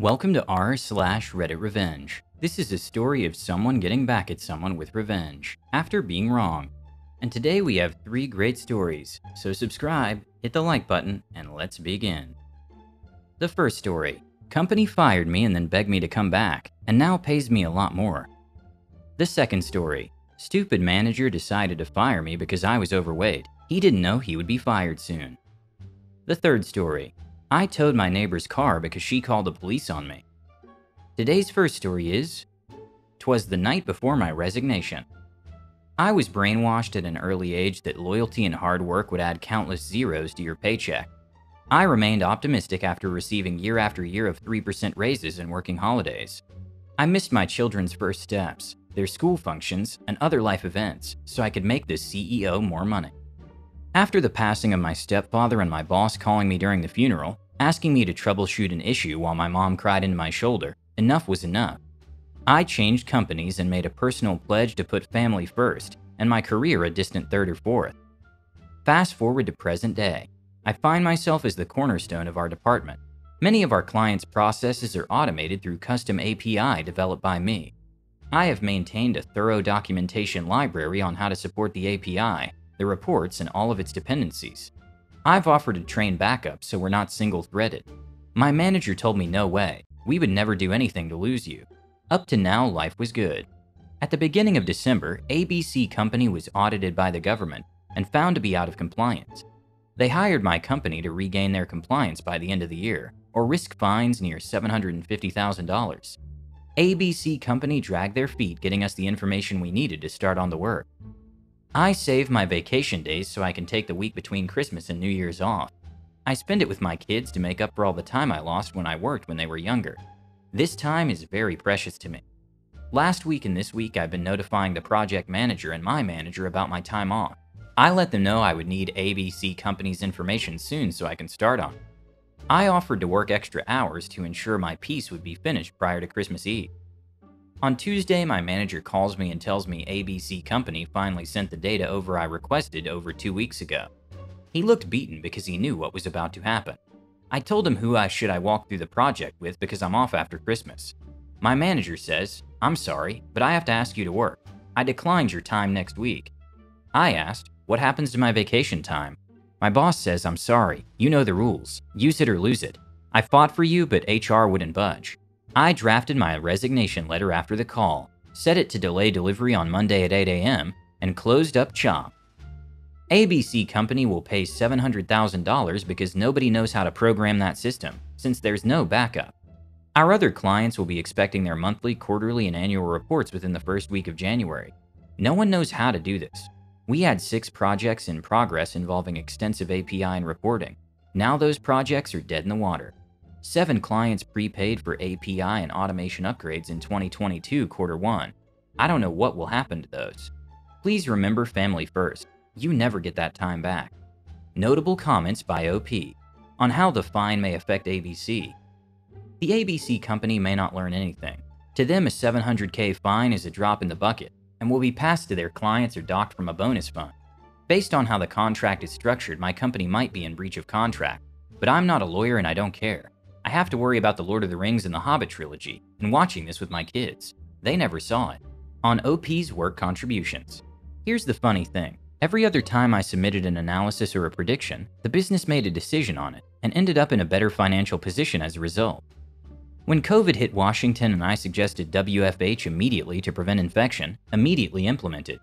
Welcome to r slash Reddit Revenge. This is a story of someone getting back at someone with revenge after being wrong. And today we have three great stories, so subscribe, hit the like button, and let's begin. The first story Company fired me and then begged me to come back, and now pays me a lot more. The second story Stupid manager decided to fire me because I was overweight. He didn't know he would be fired soon. The third story I towed my neighbor's car because she called the police on me. Today's first story is Twas the night before my resignation. I was brainwashed at an early age that loyalty and hard work would add countless zeros to your paycheck. I remained optimistic after receiving year after year of 3% raises and working holidays. I missed my children's first steps, their school functions, and other life events so I could make the CEO more money. After the passing of my stepfather and my boss calling me during the funeral, asking me to troubleshoot an issue while my mom cried into my shoulder, enough was enough. I changed companies and made a personal pledge to put family first and my career a distant third or fourth. Fast forward to present day. I find myself as the cornerstone of our department. Many of our clients' processes are automated through custom API developed by me. I have maintained a thorough documentation library on how to support the API, the reports, and all of its dependencies. I've offered to train backup so we're not single threaded. My manager told me no way, we would never do anything to lose you. Up to now, life was good. At the beginning of December, ABC Company was audited by the government and found to be out of compliance. They hired my company to regain their compliance by the end of the year, or risk fines near $750,000. ABC Company dragged their feet getting us the information we needed to start on the work. I save my vacation days so I can take the week between Christmas and New Year's off. I spend it with my kids to make up for all the time I lost when I worked when they were younger. This time is very precious to me. Last week and this week, I've been notifying the project manager and my manager about my time off. I let them know I would need ABC Company's information soon so I can start on. I offered to work extra hours to ensure my piece would be finished prior to Christmas Eve. On Tuesday, my manager calls me and tells me ABC Company finally sent the data over I requested over two weeks ago. He looked beaten because he knew what was about to happen. I told him who I should I walk through the project with because I'm off after Christmas. My manager says, I'm sorry, but I have to ask you to work. I declined your time next week. I asked, What happens to my vacation time? My boss says, I'm sorry, you know the rules. Use it or lose it. I fought for you, but HR wouldn't budge. I drafted my resignation letter after the call, set it to delay delivery on Monday at 8 a.m., and closed up shop. ABC Company will pay $700,000 because nobody knows how to program that system, since there's no backup. Our other clients will be expecting their monthly, quarterly, and annual reports within the first week of January. No one knows how to do this. We had six projects in progress involving extensive API and reporting. Now those projects are dead in the water. Seven clients prepaid for API and automation upgrades in 2022 quarter one. I don't know what will happen to those. Please remember family first. You never get that time back. Notable comments by OP on how the fine may affect ABC. The ABC company may not learn anything. To them, a 700k fine is a drop in the bucket and will be passed to their clients or docked from a bonus fund. Based on how the contract is structured, my company might be in breach of contract, but I'm not a lawyer and I don't care. I have to worry about The Lord of the Rings and The Hobbit trilogy, and watching this with my kids. They never saw it. On OP's work contributions. Here's the funny thing every other time I submitted an analysis or a prediction, the business made a decision on it and ended up in a better financial position as a result. When COVID hit Washington and I suggested WFH immediately to prevent infection, immediately implemented.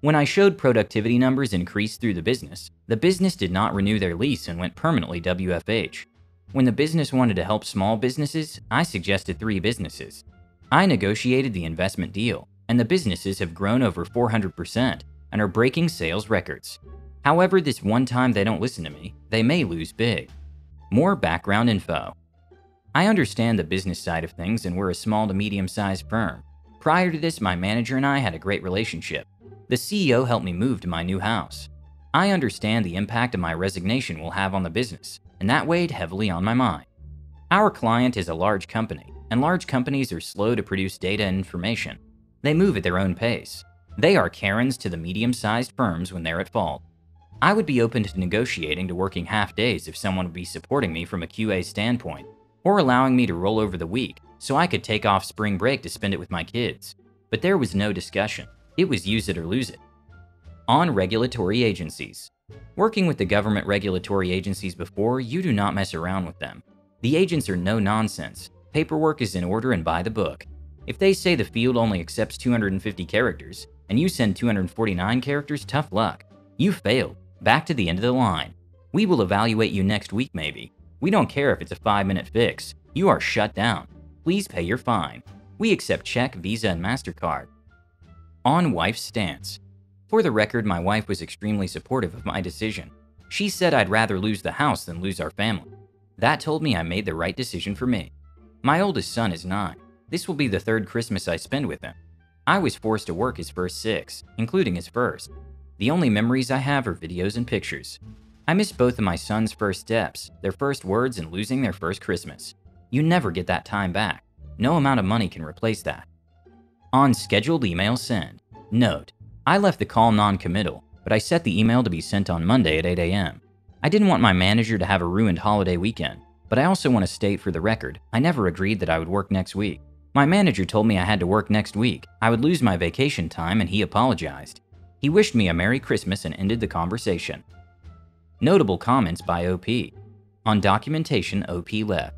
When I showed productivity numbers increased through the business, the business did not renew their lease and went permanently WFH. When the business wanted to help small businesses, I suggested three businesses. I negotiated the investment deal, and the businesses have grown over 400% and are breaking sales records. However, this one time they don't listen to me, they may lose big. More background info. I understand the business side of things, and we're a small to medium sized firm. Prior to this, my manager and I had a great relationship. The CEO helped me move to my new house. I understand the impact of my resignation will have on the business, and that weighed heavily on my mind. Our client is a large company, and large companies are slow to produce data and information. They move at their own pace. They are Karens to the medium sized firms when they're at fault. I would be open to negotiating to working half days if someone would be supporting me from a QA standpoint. or allowing me to roll over the week so I could take off spring break to spend it with my kids. But there was no discussion. It was use it or lose it. On regulatory agencies. Working with the government regulatory agencies before, you do not mess around with them. The agents are no nonsense. Paperwork is in order and by the book. If they say the field only accepts 250 characters, and you send 249 characters, tough luck. You failed. Back to the end of the line. We will evaluate you next week, maybe. We don't care if it's a 5 minute fix. You are shut down. Please pay your fine. We accept check, Visa, and MasterCard. On wife's stance. For the record, my wife was extremely supportive of my decision. She said I'd rather lose the house than lose our family. That told me I made the right decision for me. My oldest son is nine. This will be the third Christmas I spend with him. I was forced to work his first six, including his first. The only memories I have are videos and pictures. I miss both of my son's first steps, their first words, and losing their first Christmas. You never get that time back. No amount of money can replace that. On scheduled email send. Note, I left the call non-committal, but I set the email to be sent on Monday at 8 a.m. I didn't want my manager to have a ruined holiday weekend, but I also want to state for the record, I never agreed that I would work next week. My manager told me I had to work next week. I would lose my vacation time and he apologized. He wished me a Merry Christmas and ended the conversation. Notable comments by OP. On documentation, OP left.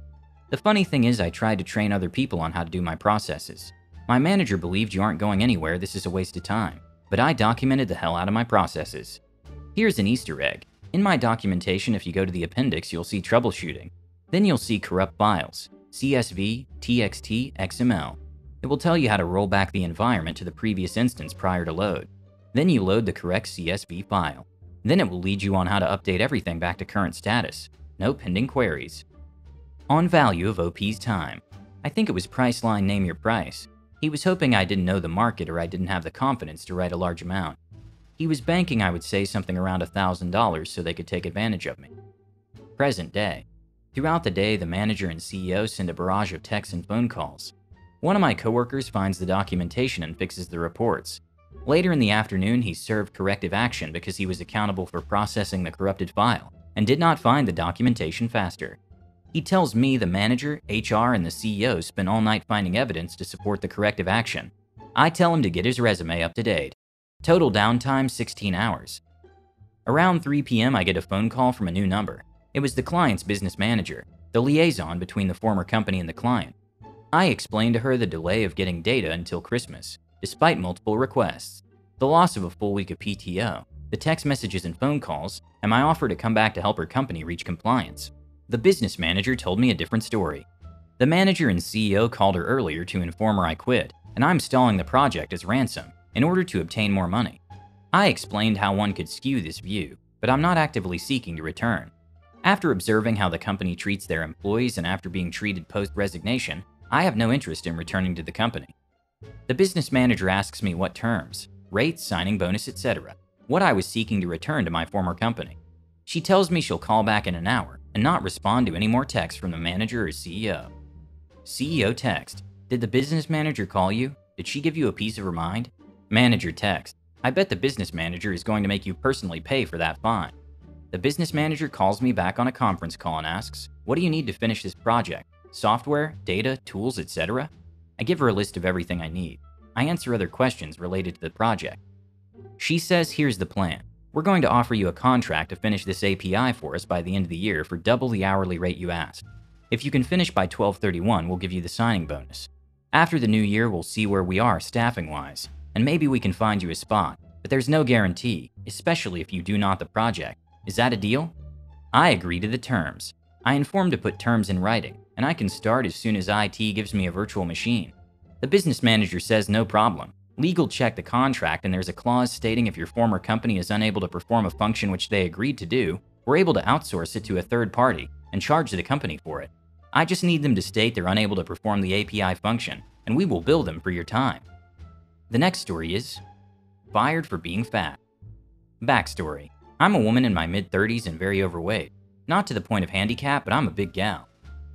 The funny thing is, I tried to train other people on how to do my processes. My manager believed you aren't going anywhere, this is a waste of time. But I documented the hell out of my processes. Here's an Easter egg. In my documentation, if you go to the appendix, you'll see troubleshooting. Then you'll see corrupt files, CSV, TXT, XML. It will tell you how to roll back the environment to the previous instance prior to load. Then you load the correct CSV file. Then it will lead you on how to update everything back to current status. No pending queries. On value of OP's time. I think it was Priceline Name Your Price. He was hoping I didn't know the market or I didn't have the confidence to write a large amount. He was banking I would say something around $1,000 so they could take advantage of me. Present day. Throughout the day, the manager and CEO send a barrage of texts and phone calls. One of my coworkers finds the documentation and fixes the reports. Later in the afternoon, he served corrective action because he was accountable for processing the corrupted file and did not find the documentation faster. He tells me the manager, HR, and the CEO spent all night finding evidence to support the corrective action. I tell him to get his resume up to date. Total downtime 16 hours. Around 3 p.m., I get a phone call from a new number. It was the client's business manager, the liaison between the former company and the client. I explained to her the delay of getting data until Christmas, despite multiple requests, the loss of a full week of PTO, the text messages and phone calls, and my offer to come back to help her company reach compliance. The business manager told me a different story. The manager and CEO called her earlier to inform her I quit, and I'm stalling the project as ransom in order to obtain more money. I explained how one could skew this view, but I'm not actively seeking to return. After observing how the company treats their employees and after being treated post resignation, I have no interest in returning to the company. The business manager asks me what terms, rates, signing bonus, etc., what I was seeking to return to my former company. She tells me she'll call back in an hour and not respond to any more texts from the manager or CEO. CEO text Did the business manager call you? Did she give you a piece of her mind? Manager text I bet the business manager is going to make you personally pay for that fine. The business manager calls me back on a conference call and asks, What do you need to finish this project? Software, data, tools, etc.? I give her a list of everything I need. I answer other questions related to the project. She says, here's the plan. We're going to offer you a contract to finish this API for us by the end of the year for double the hourly rate you asked. If you can finish by 1231, we'll give you the signing bonus. After the new year, we'll see where we are staffing-wise, and maybe we can find you a spot, but there's no guarantee, especially if you do not the project. Is that a deal? I agree to the terms. I inform to put terms in writing and I can start as soon as IT gives me a virtual machine. The business manager says no problem. Legal check the contract and there's a clause stating if your former company is unable to perform a function which they agreed to do, we're able to outsource it to a third party and charge the company for it. I just need them to state they're unable to perform the API function, and we will bill them for your time. The next story is Fired for Being Fat. Backstory I'm a woman in my mid 30s and very overweight. Not to the point of handicap, but I'm a big gal.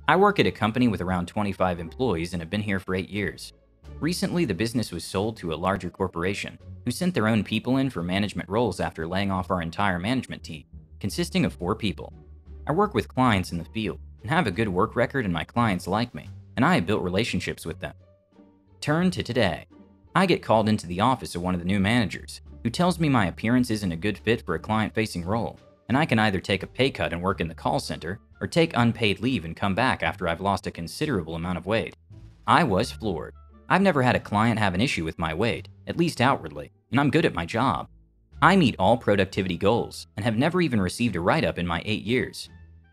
I work at a company with around 25 employees and have been here for 8 years. Recently, the business was sold to a larger corporation, who sent their own people in for management roles after laying off our entire management team, consisting of four people. I work with clients in the field, and have a good work record and my clients like me, and I have built relationships with them. Turn to today. I get called into the office of one of the new managers, who tells me my appearance isn't a good fit for a client facing role, and I can either take a pay cut and work in the call center, or take unpaid leave and come back after I've lost a considerable amount of weight. I was floored. I've never had a client have an issue with my weight, at least outwardly, and I'm good at my job. I meet all productivity goals and have never even received a write up in my eight years.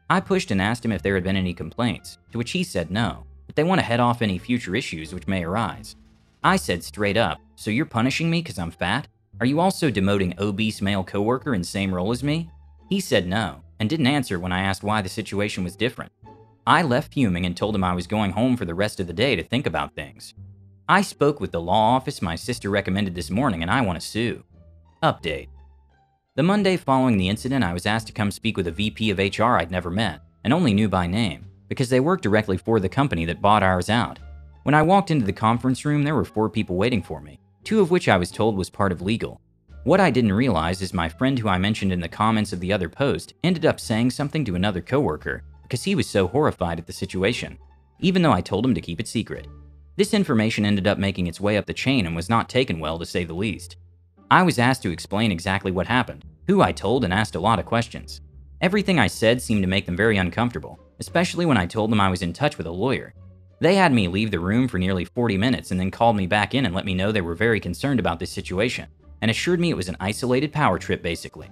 I pushed and asked him if there had been any complaints, to which he said no, but they want to head off any future issues which may arise. I said straight up, So you're punishing me because I'm fat? Are you also demoting obese male coworker in same role as me? He said no, and didn't answer when I asked why the situation was different. I left fuming and told him I was going home for the rest of the day to think about things. I spoke with the law office my sister recommended this morning and I want to sue. Update. The Monday following the incident, I was asked to come speak with a VP of HR I'd never met and only knew by name because they work directly for the company that bought ours out. When I walked into the conference room, there were four people waiting for me, two of which I was told was part of legal. What I didn't realize is my friend who I mentioned in the comments of the other post ended up saying something to another coworker because he was so horrified at the situation, even though I told him to keep it secret. This information ended up making its way up the chain and was not taken well to say the least. I was asked to explain exactly what happened, who I told, and asked a lot of questions. Everything I said seemed to make them very uncomfortable, especially when I told them I was in touch with a lawyer. They had me leave the room for nearly 40 minutes and then called me back in and let me know they were very concerned about this situation and assured me it was an isolated power trip basically.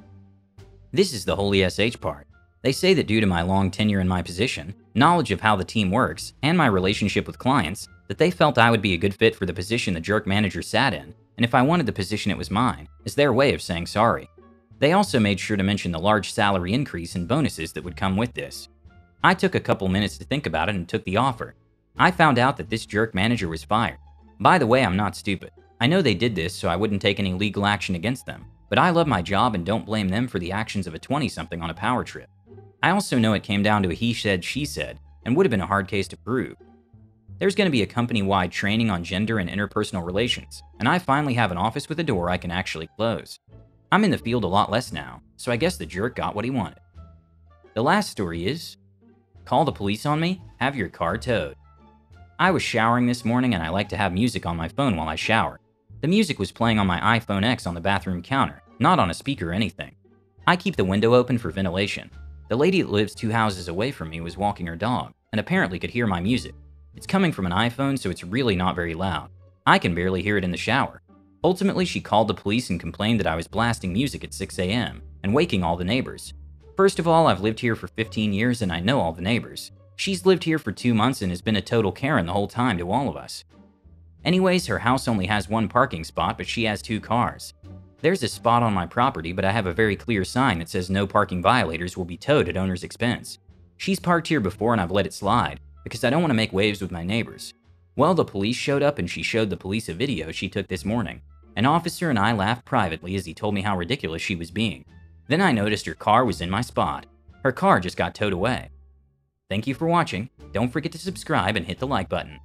This is the holy SH part. They say that due to my long tenure in my position, knowledge of how the team works, and my relationship with clients, that they felt I would be a good fit for the position the jerk manager sat in, and if I wanted the position it was mine, is their way of saying sorry. They also made sure to mention the large salary increase and bonuses that would come with this. I took a couple minutes to think about it and took the offer. I found out that this jerk manager was fired. By the way, I'm not stupid. I know they did this so I wouldn't take any legal action against them, but I love my job and don't blame them for the actions of a 20 something on a power trip. I also know it came down to a he said, she said, and would have been a hard case to prove. There's going to be a company wide training on gender and interpersonal relations, and I finally have an office with a door I can actually close. I'm in the field a lot less now, so I guess the jerk got what he wanted. The last story is Call the police on me, have your car towed. I was showering this morning and I like to have music on my phone while I shower. The music was playing on my iPhone X on the bathroom counter, not on a speaker or anything. I keep the window open for ventilation. The lady that lives two houses away from me was walking her dog and apparently could hear my music. It's coming from an iPhone, so it's really not very loud. I can barely hear it in the shower. Ultimately, she called the police and complained that I was blasting music at 6 a.m. and waking all the neighbors. First of all, I've lived here for 15 years and I know all the neighbors. She's lived here for two months and has been a total Karen the whole time to all of us. Anyways, her house only has one parking spot, but she has two cars. There's a spot on my property, but I have a very clear sign that says no parking violators will be towed at owner's expense. She's parked here before and I've let it slide, because I don't want to make waves with my neighbors. Well, the police showed up and she showed the police a video she took this morning. An officer and I laughed privately as he told me how ridiculous she was being. Then I noticed her car was in my spot. Her car just got towed away. Thank you for watching. Don't forget to subscribe and hit the like button.